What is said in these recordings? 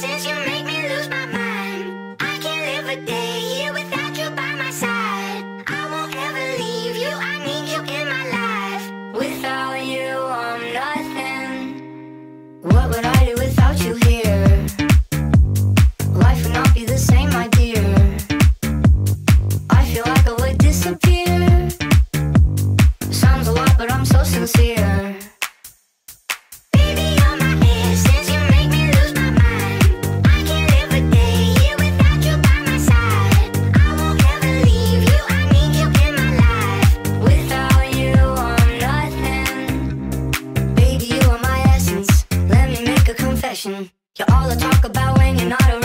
since you make me lose my mind. I can't live a day here without you by my side. I won't ever leave you, I need you in my life. Without you, I'm nothing. What would I do without you here? Life would not be the same, my dear. I feel like I would disappear. Sounds a lot, but I'm so sincere. A. You're all I talk about when you're not around.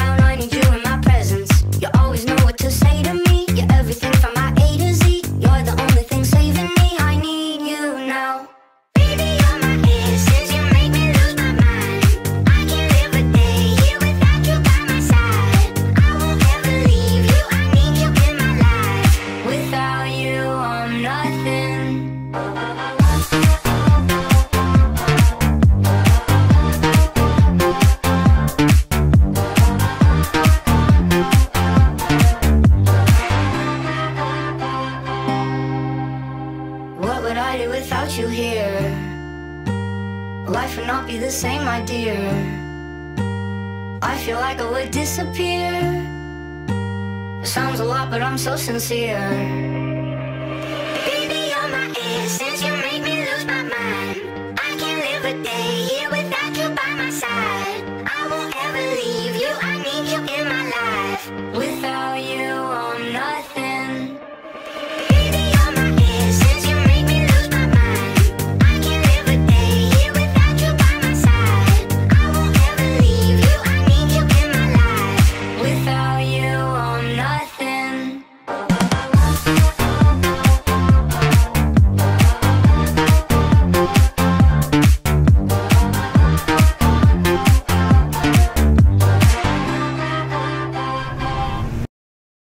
Would without you here? Life would not be the same, my dear. I feel like I would disappear. It Sounds a lot, but I'm so sincere. Baby, you're my air, since you make me lose my mind. I can't live a day here without you by my side. I won't ever leave you, I need you in my life. Without.